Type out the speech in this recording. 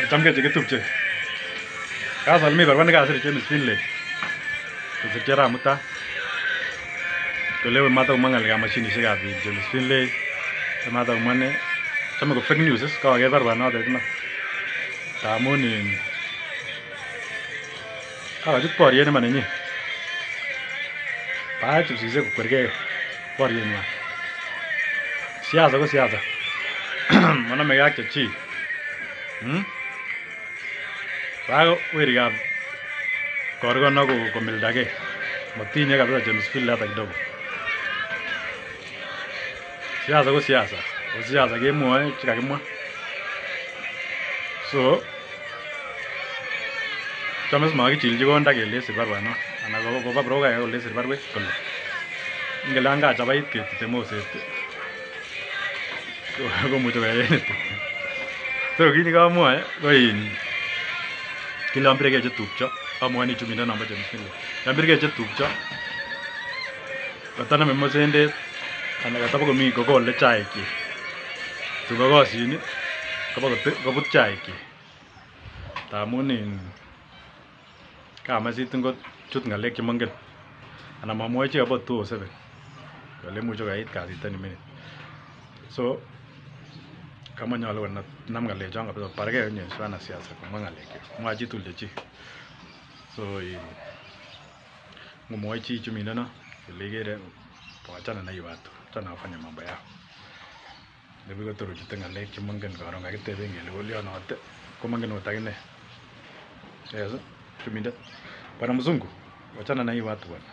चमके चे तुपचे का चल मी भगवान का असरी चेन स्पिन ले चेरा मुता तो ले माता उमंग लगा मशीन से का जो स्पिन ले तो माता उमंग ने चमे को फेक न्यूज़ का आगे बार बना दे इतना तामोनी का आज पर ये ने माने नी पाच चीज़ें को करके पर को सियासा मन में गया चची Bach werikab korkono ko komildagei. Motinye kabisa James Field hata kidogo. Siasa ko siasa. Ko siasa kemwoe chekakimwa. So, chome simakichilchi konda kelesir baruanon anan ko koba broker kolesir baruet kole ngele an kachabait ketite moset komuche koyai anything so kit nekamwoe ko in kile yon biregei chetupcho amwoni chumindo nombo James Finlay yon biregei chetupcho kotanome mosendet anan katabokomi kokole chaikchik tun kokosyin kobut chaikchik tamun in kamach sitin kochut ng'alek chemongen anan mamwochi akobo 207 kole imuche koyait kasit any minute so kamanyolu konam ng'alechon kabisa bargei inye wanasiasa komwa ng'alekchik mwae chitugul chechik so in ngomwoe chi chumindono ile ikere wachana na hiyo watu wachana wafanye mambo yao. Nebi kotor kochute ng'alek chemongen karon kakiteben kele kolyonote komongen ot akine. Yes chumindet. Bwana mzungu wachana na hii watu bwana